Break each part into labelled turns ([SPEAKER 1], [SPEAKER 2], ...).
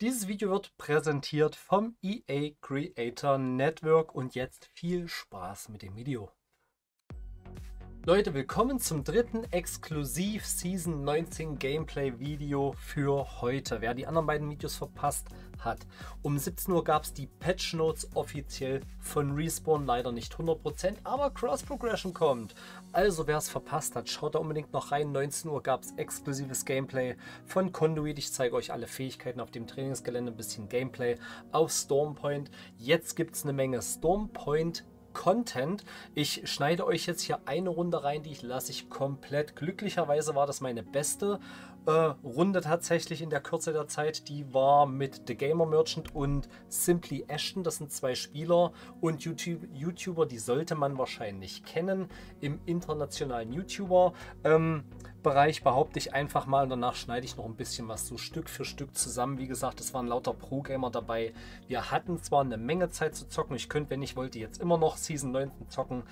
[SPEAKER 1] Dieses Video wird präsentiert vom EA Creator Network und jetzt viel Spaß mit dem Video. Leute, willkommen zum dritten Exklusiv Season 19 Gameplay Video für heute. Wer die anderen beiden Videos verpasst hat, um 17 Uhr gab es die Patch Notes offiziell von Respawn, leider nicht 100%, aber Cross Progression kommt. Also wer es verpasst hat, schaut da unbedingt noch rein. 19 Uhr gab es exklusives Gameplay von Conduit. Ich zeige euch alle Fähigkeiten auf dem Trainingsgelände, ein bisschen Gameplay auf Stormpoint. Jetzt gibt es eine Menge Stormpoint Content. Ich schneide euch jetzt hier eine Runde rein, die lasse ich komplett. Glücklicherweise war das meine beste Runde tatsächlich in der Kürze der Zeit. Die war mit The Gamer Merchant und Simply Ashton. Das sind zwei Spieler und YouTube, YouTuber, die sollte man wahrscheinlich kennen im internationalen YouTuber. Ähm, Bereich behaupte ich einfach mal und danach schneide ich noch ein bisschen was so Stück für Stück zusammen. Wie gesagt, es waren lauter Pro-Gamer dabei. Wir hatten zwar eine Menge Zeit zu zocken. Ich könnte, wenn ich wollte, jetzt immer noch Season 19 zocken.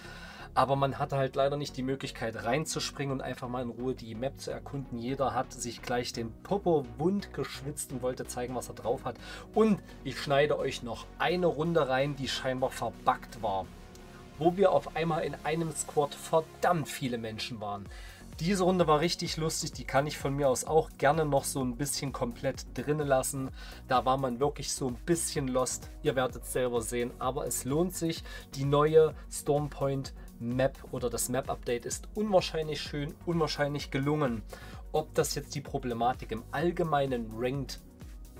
[SPEAKER 1] Aber man hatte halt leider nicht die Möglichkeit reinzuspringen und einfach mal in Ruhe die Map zu erkunden. Jeder hat sich gleich den Popo wund geschwitzt und wollte zeigen, was er drauf hat. Und ich schneide euch noch eine Runde rein, die scheinbar verbuggt war. Wo wir auf einmal in einem Squad verdammt viele Menschen waren. Diese Runde war richtig lustig, die kann ich von mir aus auch gerne noch so ein bisschen komplett drinnen lassen. Da war man wirklich so ein bisschen lost, ihr werdet es selber sehen, aber es lohnt sich. Die neue Stormpoint Map oder das Map Update ist unwahrscheinlich schön, unwahrscheinlich gelungen. Ob das jetzt die Problematik im allgemeinen Ranked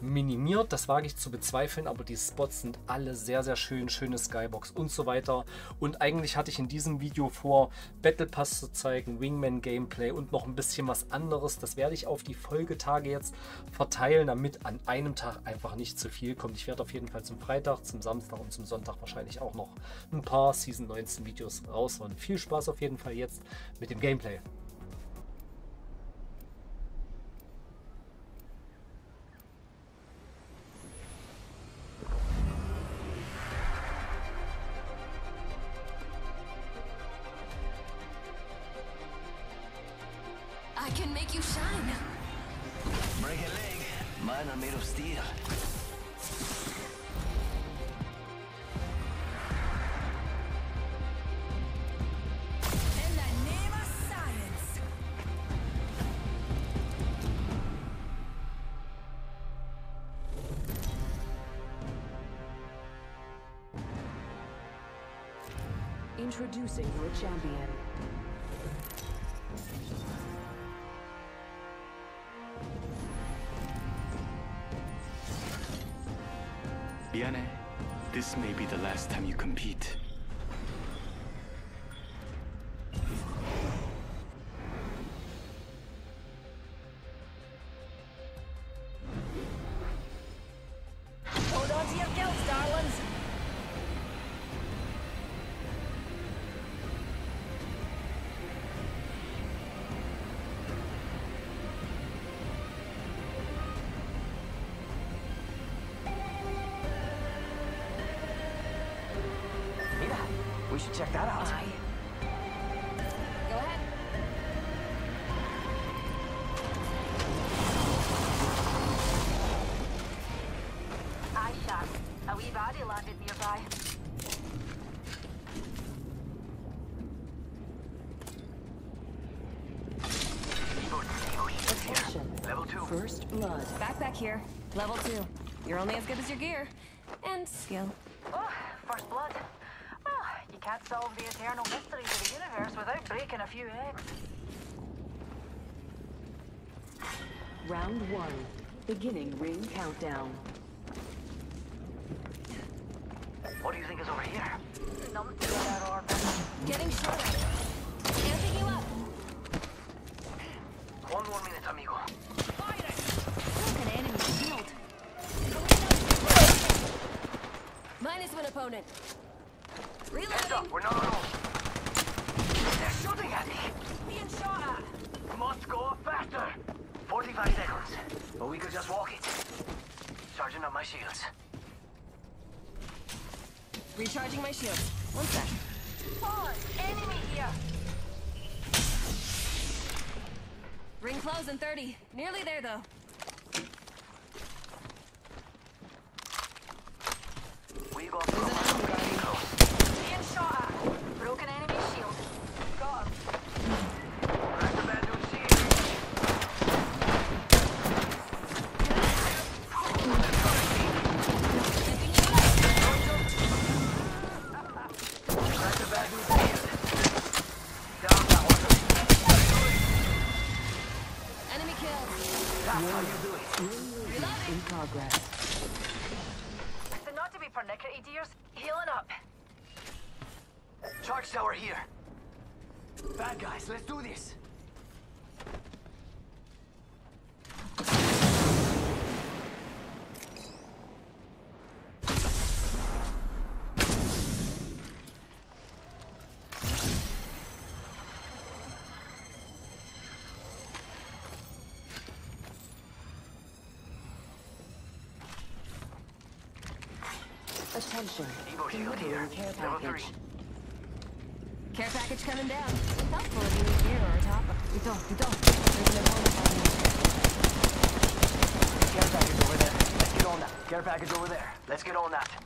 [SPEAKER 1] minimiert. Das wage ich zu bezweifeln, aber die Spots sind alle sehr, sehr schön. Schöne Skybox und so weiter. Und eigentlich hatte ich in diesem Video vor, Battle Pass zu zeigen, Wingman Gameplay und noch ein bisschen was anderes. Das werde ich auf die Folgetage jetzt verteilen, damit an einem Tag einfach nicht zu viel kommt. Ich werde auf jeden Fall zum Freitag, zum Samstag und zum Sonntag wahrscheinlich auch noch ein paar Season 19 Videos raushauen. Viel Spaß auf jeden Fall jetzt mit dem Gameplay.
[SPEAKER 2] You shine.
[SPEAKER 3] Break a leg. Mine are made of steel.
[SPEAKER 2] The name of science.
[SPEAKER 4] Introducing your champion.
[SPEAKER 3] Should check that out.
[SPEAKER 2] I. Go ahead.
[SPEAKER 5] I shot. A wee body landed nearby.
[SPEAKER 4] Attention.
[SPEAKER 3] Level two.
[SPEAKER 4] First blood.
[SPEAKER 2] Backpack here. Level two. You're only as good as your gear. And skill.
[SPEAKER 5] Oh, first blood. Well, you can't solve the eternal mysteries of the universe without breaking a few eggs.
[SPEAKER 4] Round one. Beginning ring countdown.
[SPEAKER 3] What do you think is over here?
[SPEAKER 5] Numpty in our orbit.
[SPEAKER 2] Getting shorter. Amping you up.
[SPEAKER 3] One more minute, amigo. Fire.
[SPEAKER 2] Look, an enemy shield. Minus one opponent
[SPEAKER 3] up. We're not alone. They're shooting at me.
[SPEAKER 2] Being shot at.
[SPEAKER 3] Must go faster. 45 seconds. But we could just walk it. Charging up my shields.
[SPEAKER 2] Recharging my shields. One sec.
[SPEAKER 5] Pause. Enemy here.
[SPEAKER 2] Ring close in 30. Nearly there, though.
[SPEAKER 3] We got...
[SPEAKER 4] Attention. Care package.
[SPEAKER 2] Care package coming down. Helpful if you need gear or a topper. Ito, ito. There's no bonus on me.
[SPEAKER 3] Care package over there. Let's get on that. Care package over there. Let's get on that.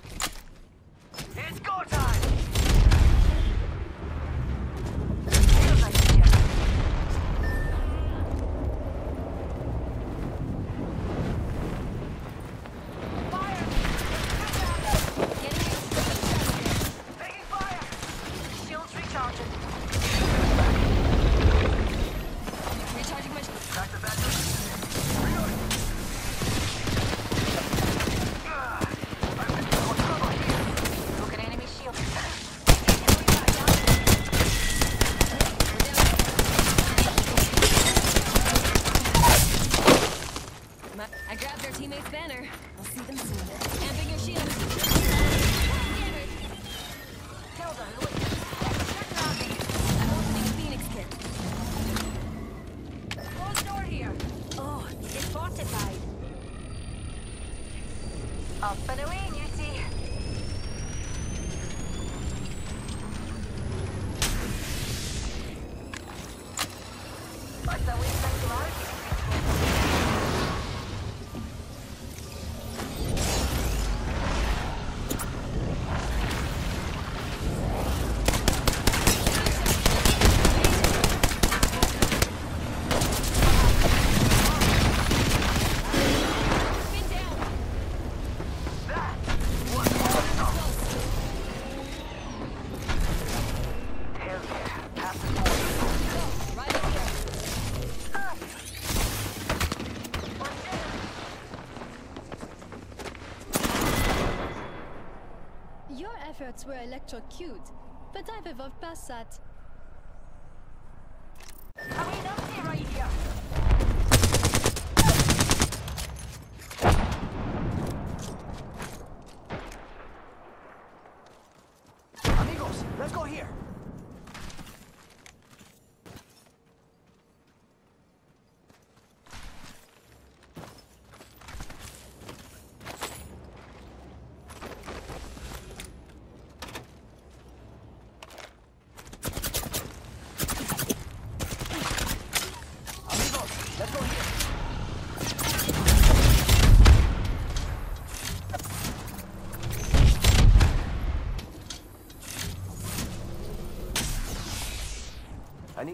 [SPEAKER 3] that
[SPEAKER 6] we robots were electrocuted, but I've evolved past that.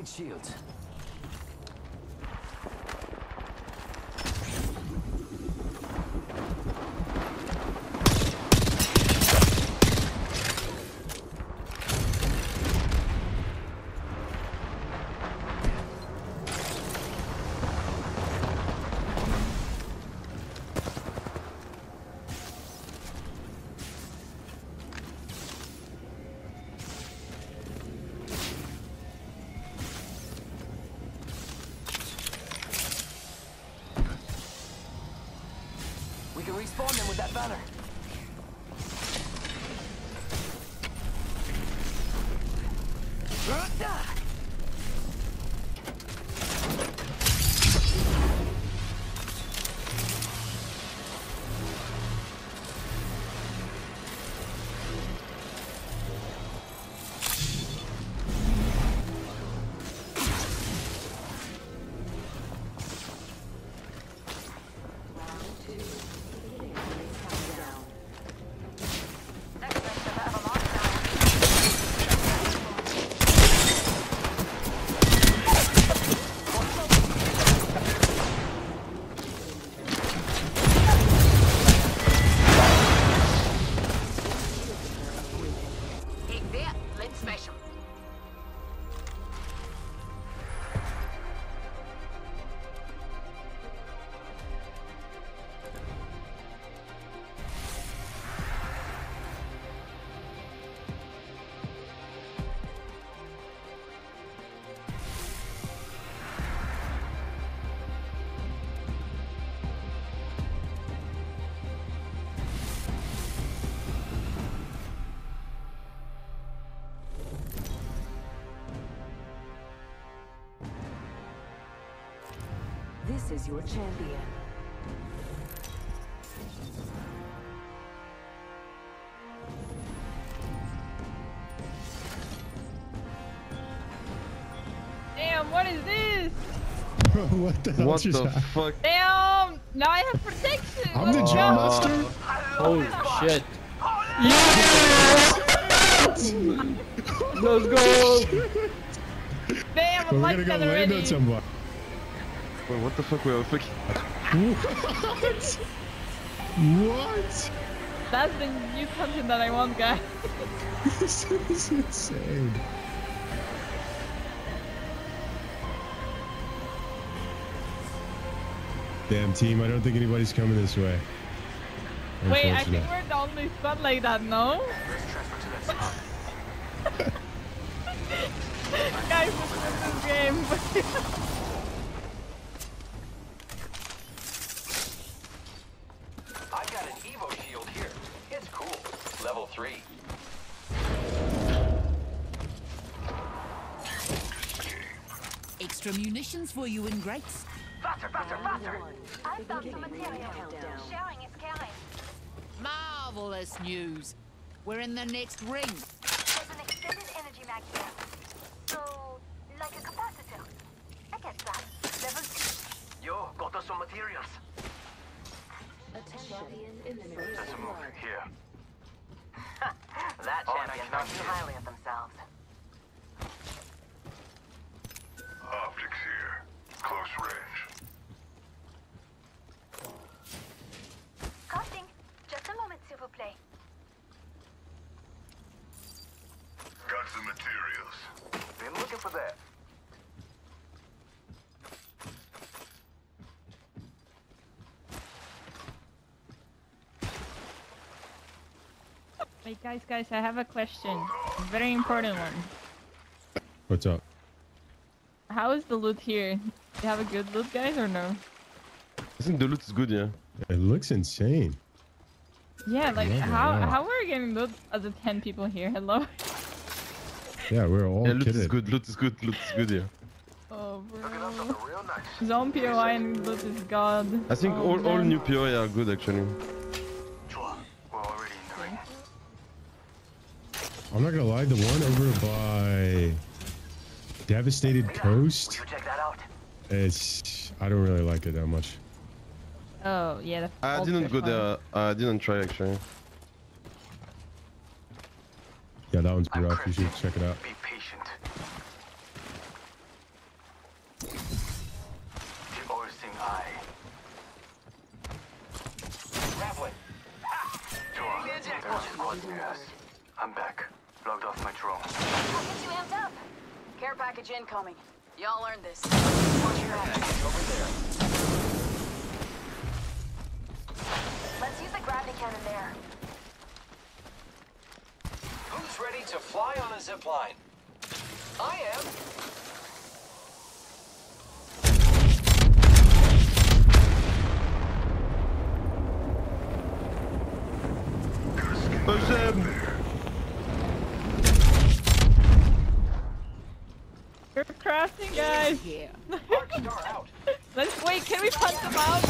[SPEAKER 5] shield.
[SPEAKER 4] This is your champion.
[SPEAKER 7] Damn, what is this?
[SPEAKER 8] what the hell
[SPEAKER 9] What
[SPEAKER 8] just
[SPEAKER 9] the
[SPEAKER 8] happened?
[SPEAKER 9] fuck?
[SPEAKER 7] Damn! Now I have protection!
[SPEAKER 8] I'm the
[SPEAKER 7] Let's
[SPEAKER 8] Jam
[SPEAKER 7] go.
[SPEAKER 8] Master.
[SPEAKER 1] Uh, Holy shit.
[SPEAKER 9] Let's go!
[SPEAKER 7] Damn, I'm
[SPEAKER 8] we're
[SPEAKER 7] like
[SPEAKER 8] gonna go
[SPEAKER 7] that
[SPEAKER 8] land
[SPEAKER 7] already.
[SPEAKER 8] On somebody.
[SPEAKER 9] Wait, what the fuck? We are fucking.
[SPEAKER 8] What? What?
[SPEAKER 7] That's the new content that I want, guys.
[SPEAKER 8] This is insane. Damn team, I don't think anybody's coming this way.
[SPEAKER 7] Wait, I think we're the only squad like that, no? Guys, let's win this game.
[SPEAKER 10] munitions for you in grates.
[SPEAKER 3] Faster, faster, faster!
[SPEAKER 5] I've got some
[SPEAKER 4] Beginning
[SPEAKER 5] material.
[SPEAKER 4] countdown.
[SPEAKER 5] Sharing is caring.
[SPEAKER 10] Marvelous news. We're in the next ring.
[SPEAKER 5] There's an extended energy mag here. So, like a capacitor. I get that. Level 2.
[SPEAKER 3] Yo, got us some materials.
[SPEAKER 4] Attention. In the middle
[SPEAKER 3] Let's move
[SPEAKER 4] of
[SPEAKER 3] here.
[SPEAKER 5] That
[SPEAKER 3] Oh, and I
[SPEAKER 5] champion
[SPEAKER 3] cannot
[SPEAKER 5] thinks too highly of themselves.
[SPEAKER 11] Optics here. Close range.
[SPEAKER 5] Costing. Just a moment, s'il vous plaît.
[SPEAKER 11] Got some materials.
[SPEAKER 3] Been looking for that.
[SPEAKER 7] Wait, guys, guys, I have a question. A very important one.
[SPEAKER 8] What's up?
[SPEAKER 7] How is the loot here? Do you have a good loot, guys, or no?
[SPEAKER 9] I think the loot is good, yeah.
[SPEAKER 8] It looks insane.
[SPEAKER 7] Yeah, like,
[SPEAKER 8] Yeah,
[SPEAKER 7] how
[SPEAKER 8] yeah.
[SPEAKER 7] how are we getting loot as a 10 people here? Hello?
[SPEAKER 8] Yeah, we're all
[SPEAKER 9] Yeah, loot is good. Loot is good. Loot is good, yeah.
[SPEAKER 7] Oh,
[SPEAKER 3] Looking up
[SPEAKER 7] bro.
[SPEAKER 3] something real nice.
[SPEAKER 7] Zone POI and loot is god.
[SPEAKER 9] I think
[SPEAKER 7] Oh,
[SPEAKER 9] all, all new POI are good actually.
[SPEAKER 3] Chua, we're already in the ring.
[SPEAKER 8] I'm not gonna lie, the one over by Devastated Coast,
[SPEAKER 3] you check that out?
[SPEAKER 8] it's I don't really like it that much.
[SPEAKER 7] Oh, yeah.
[SPEAKER 9] I didn't go
[SPEAKER 7] one.
[SPEAKER 9] there. Uh, I didn't try actually.
[SPEAKER 8] Yeah, that one's
[SPEAKER 3] I'm
[SPEAKER 8] rough. You should check it out.
[SPEAKER 3] Be patient. The all-seeing eye. Grappling. Chua, there's a squad near us. I'm back. Logged off my drone.
[SPEAKER 5] I'll get you amped up.
[SPEAKER 2] Care package incoming. Y'all earned this.
[SPEAKER 3] Watch your package over there.
[SPEAKER 5] Let's use the gravity cannon there.
[SPEAKER 3] Ready to fly on a zip line? I am.
[SPEAKER 9] Shit!
[SPEAKER 7] We're crafting, guys.
[SPEAKER 10] Here.
[SPEAKER 3] Arc star out.
[SPEAKER 7] Let's wait. Can we punch them out?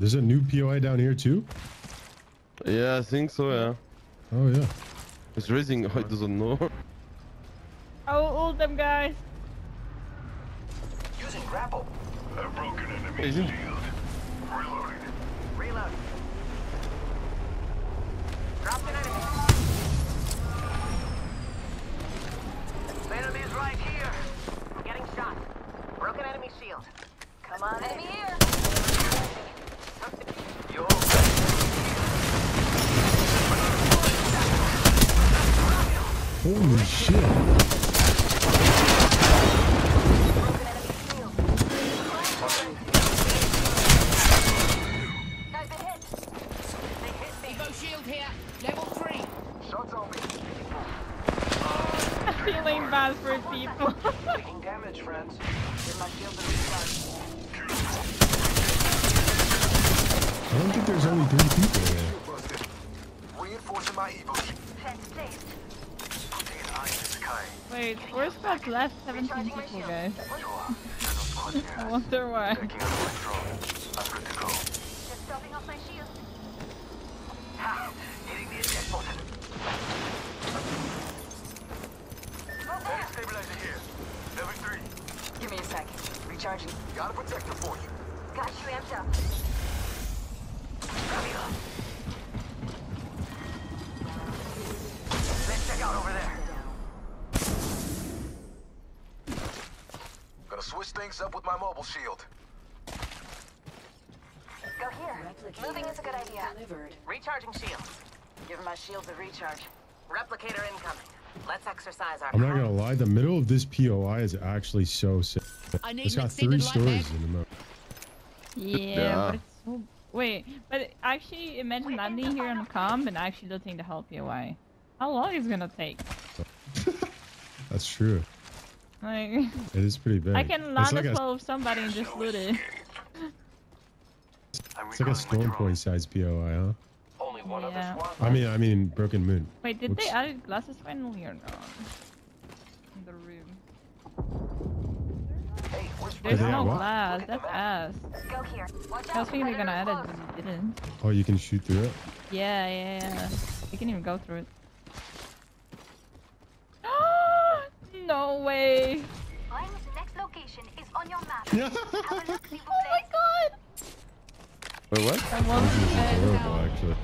[SPEAKER 8] There's a new POI down here too.
[SPEAKER 9] Yeah, I think so, yeah.
[SPEAKER 8] Oh yeah.
[SPEAKER 9] It's raising, oh, it doesn't know.
[SPEAKER 7] I'll ult them guys.
[SPEAKER 3] Using grapple.
[SPEAKER 11] A broken enemy
[SPEAKER 9] Isn't-
[SPEAKER 11] shield. Reloading.
[SPEAKER 10] Reload. Dropped an enemy. The enemy's right here. I'm getting shot. Broken enemy shield. Come on
[SPEAKER 2] Enemy
[SPEAKER 10] in.
[SPEAKER 2] here.
[SPEAKER 3] Yo.
[SPEAKER 8] Holy shit.
[SPEAKER 2] I've been hit.
[SPEAKER 10] They hit me. Evo shield here. Level three.
[SPEAKER 3] Shots on me.
[SPEAKER 7] I'm feeling bad for people.
[SPEAKER 3] Taking damage, friends.
[SPEAKER 10] Shield a recharge.
[SPEAKER 8] I don't think there's only three people there.
[SPEAKER 3] Busted. Reinforcing my Evo shield.
[SPEAKER 2] Fence placed.
[SPEAKER 3] Putting an eye in the sky.
[SPEAKER 7] Wait, where's got left 17 people guys?
[SPEAKER 3] Sure. Shadow squad near
[SPEAKER 7] I wonder why.
[SPEAKER 3] Taking out my drone. I'm good to go.
[SPEAKER 2] Just stopping off my shield.
[SPEAKER 3] Ha! Hitting the eject button. Heavy stabilizer here. Level 3.
[SPEAKER 10] Give me a sec. Recharging.
[SPEAKER 3] Got a protector for you.
[SPEAKER 2] Got you amped up.
[SPEAKER 3] Let's check out over there. Gonna switch things up with my mobile shield.
[SPEAKER 2] Go here. Moving is a good idea.
[SPEAKER 4] Delivered.
[SPEAKER 10] Recharging shields. Give my shields a recharge. Replicator incoming. Let's exercise our
[SPEAKER 8] I'm not gonna lie, the middle of this POI is actually so sick.
[SPEAKER 10] I need
[SPEAKER 8] It's
[SPEAKER 10] an
[SPEAKER 8] got three
[SPEAKER 10] extended light
[SPEAKER 8] stories in the middle.
[SPEAKER 7] Yeah,
[SPEAKER 9] Yeah.
[SPEAKER 7] but. Wait, but actually imagine landing here on the comp and actually looting help you POI. How long is it gonna take?
[SPEAKER 8] That's true.
[SPEAKER 7] Like,
[SPEAKER 8] It is pretty big.
[SPEAKER 7] I can
[SPEAKER 8] it's
[SPEAKER 7] land
[SPEAKER 8] like
[SPEAKER 7] as
[SPEAKER 8] a,
[SPEAKER 7] well with somebody and just loot it.
[SPEAKER 8] It's like a storm point size POI, huh?
[SPEAKER 3] Only one
[SPEAKER 7] Yeah.
[SPEAKER 3] other squad.
[SPEAKER 8] I mean, I mean, Broken Moon.
[SPEAKER 7] Wait, did
[SPEAKER 8] Whoops.
[SPEAKER 7] they add glasses finally or not? In the room.
[SPEAKER 3] Hey,
[SPEAKER 7] There's no glass, that's ass.
[SPEAKER 2] Go here. Watch.
[SPEAKER 7] I was thinking they're gonna add it, but they didn't.
[SPEAKER 8] Oh, you can shoot through it.
[SPEAKER 7] Yeah, yeah, yeah. You can even go through it. No way!
[SPEAKER 2] close. Find the next location is on your map. Have a look,
[SPEAKER 7] Oh my god!
[SPEAKER 9] Wait, what?
[SPEAKER 7] I want
[SPEAKER 8] This is
[SPEAKER 7] to
[SPEAKER 8] horrible, actually.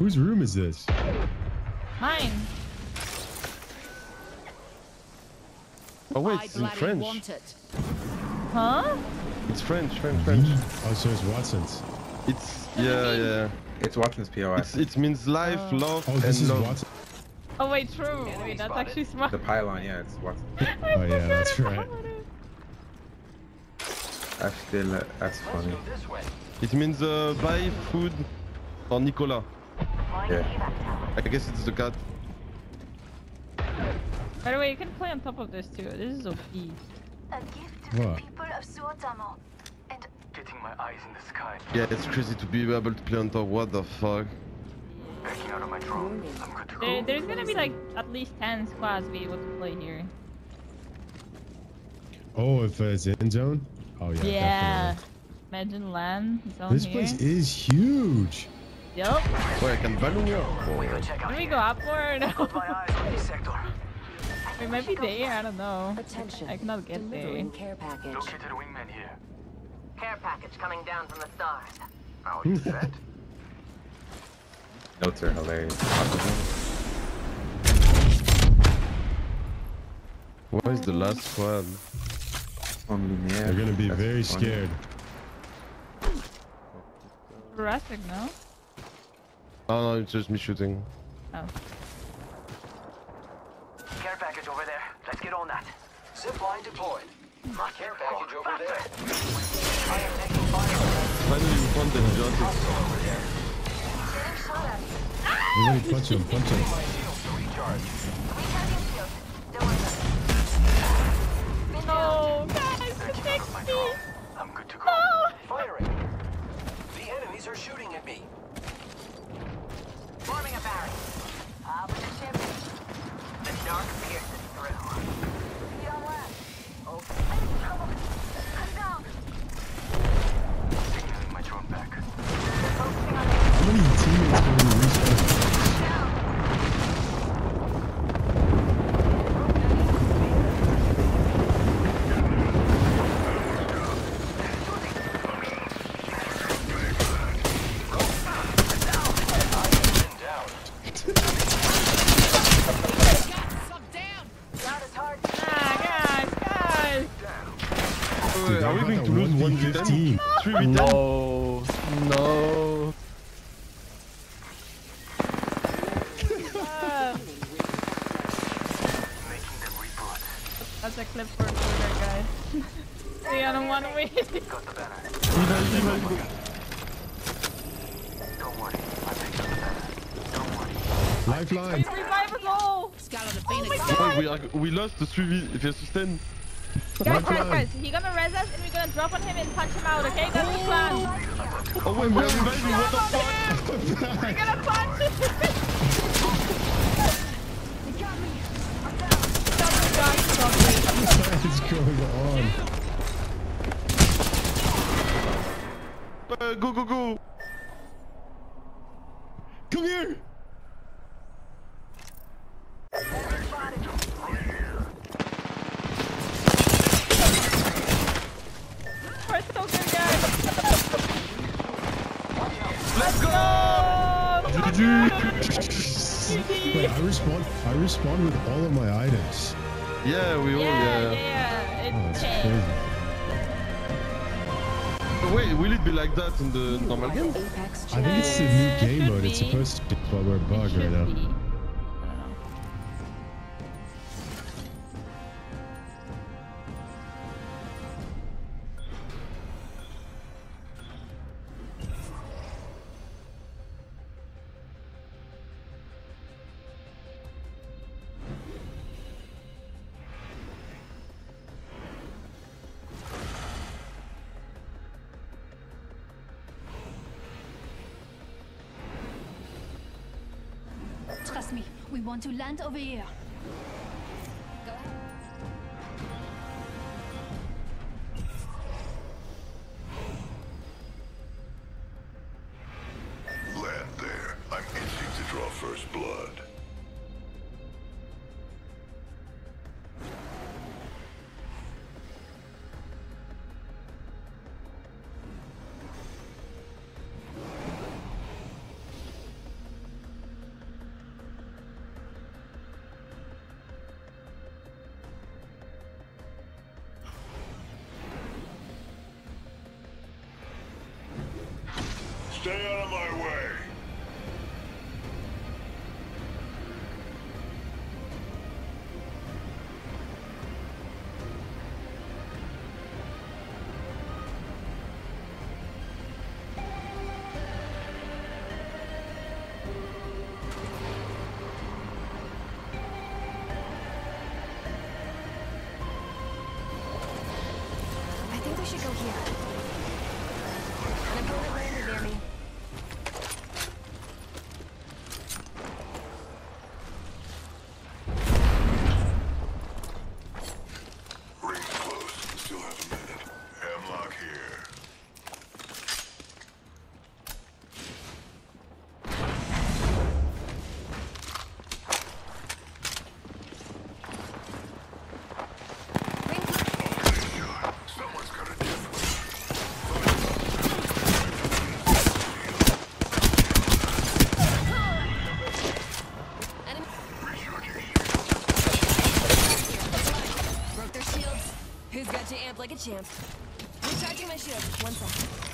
[SPEAKER 8] Whose room is this?
[SPEAKER 7] Mine!
[SPEAKER 9] Oh wait, it's in French.
[SPEAKER 10] want it.
[SPEAKER 7] Huh?
[SPEAKER 9] It's French, French, French. Mm-hmm.
[SPEAKER 8] Oh, so it's Wattson's.
[SPEAKER 9] It's yeah, yeah.
[SPEAKER 12] It's Wattson's POI.
[SPEAKER 9] It's, it means life,
[SPEAKER 7] Oh.
[SPEAKER 9] love,
[SPEAKER 8] Oh, this
[SPEAKER 9] and
[SPEAKER 8] is
[SPEAKER 9] love.
[SPEAKER 8] Wattson.
[SPEAKER 7] Oh wait, true. Wait, that's
[SPEAKER 3] spotted.
[SPEAKER 7] actually smart.
[SPEAKER 12] The pylon, yeah, it's Wattson.
[SPEAKER 7] I
[SPEAKER 8] Oh, yeah, that's right.
[SPEAKER 7] about it.
[SPEAKER 12] That's still, uh, that's funny.
[SPEAKER 3] go this way.
[SPEAKER 9] It means uh, buy food for Nicola.
[SPEAKER 12] Yeah.
[SPEAKER 9] I guess it's the cat.
[SPEAKER 7] By the way, you can play on top of this too. This is OP.
[SPEAKER 2] A gift to
[SPEAKER 8] What?
[SPEAKER 2] the people of Suotamo. And
[SPEAKER 3] Getting my eyes in the sky.
[SPEAKER 9] Yeah, it's crazy to be able to play on top. What the fuck?
[SPEAKER 7] There, there's gonna be like at least 10 squads be able to play here.
[SPEAKER 8] Oh, if uh, it's in zone? Oh, yeah.
[SPEAKER 7] Yeah. Imagine land zone
[SPEAKER 8] This
[SPEAKER 7] here.
[SPEAKER 8] place is huge.
[SPEAKER 7] Yup.
[SPEAKER 9] Wait, I can balloon here?
[SPEAKER 3] We gotta check out
[SPEAKER 7] Can we go up or no?
[SPEAKER 3] Put my eyes on this sector.
[SPEAKER 7] It might be there, I don't know.
[SPEAKER 4] Attention.
[SPEAKER 7] I cannot get there.
[SPEAKER 4] Care package.
[SPEAKER 3] Located wingman here.
[SPEAKER 10] Care package coming down from the stars.
[SPEAKER 3] Oh, you set?
[SPEAKER 12] Notes are hilarious.
[SPEAKER 9] Where is the last squad?
[SPEAKER 12] Only yeah,
[SPEAKER 8] They're gonna be
[SPEAKER 12] that's
[SPEAKER 8] very
[SPEAKER 12] funny.
[SPEAKER 8] scared.
[SPEAKER 7] Jurassic, no?
[SPEAKER 9] Oh no, it's just me shooting.
[SPEAKER 7] Oh.
[SPEAKER 3] Care package over there. Let's get on that. Zip line deployed. Care package over there. I am taking fire.
[SPEAKER 9] Finally, we found the justice.
[SPEAKER 8] Everybody punch him, punch him.
[SPEAKER 7] Me!
[SPEAKER 3] drone. I'm good to go.
[SPEAKER 7] No!
[SPEAKER 3] Firing. The enemies are shooting at me.
[SPEAKER 10] Forming a barrier.
[SPEAKER 2] The ship.
[SPEAKER 10] The dark pierces through.
[SPEAKER 9] lose
[SPEAKER 8] 1v15.
[SPEAKER 9] 1v10. 3v10.
[SPEAKER 13] No. No.
[SPEAKER 7] Ah. That's a clip for Twitter, guys. Three on one win.
[SPEAKER 3] Got the banner.
[SPEAKER 9] Revive, revive.
[SPEAKER 3] Don't worry. I picked up the banner. Don't worry.
[SPEAKER 8] Lifeline.
[SPEAKER 7] Revive us all! Oh my
[SPEAKER 9] Oh,
[SPEAKER 7] god!
[SPEAKER 9] we, are, we lost the 3v versus 10.
[SPEAKER 7] Guys, guys,
[SPEAKER 8] Lifeline.
[SPEAKER 7] guys, he gonna res us and we're gonna drop on him and punch him out, okay? That's the oh. plan.
[SPEAKER 9] Oh wait, we are reviving, what the fuck?
[SPEAKER 7] We're gonna punch him!
[SPEAKER 8] What is going on?
[SPEAKER 9] Uh, go, go, go.
[SPEAKER 8] Come here.
[SPEAKER 7] We're so good, guys!
[SPEAKER 9] Let's go!
[SPEAKER 8] Wait, I respond. I respond with all of my items.
[SPEAKER 9] Yeah, we all,
[SPEAKER 7] Yeah,
[SPEAKER 9] yeah.
[SPEAKER 7] yeah,
[SPEAKER 8] Oh, that's crazy.
[SPEAKER 9] Wait, will it be like that in the normal game?
[SPEAKER 8] I think it's a new game mode. It's supposed to be, but we're right now.
[SPEAKER 6] Land over here.
[SPEAKER 11] Stay out of my way.
[SPEAKER 2] Champ? Recharging my shield. One second.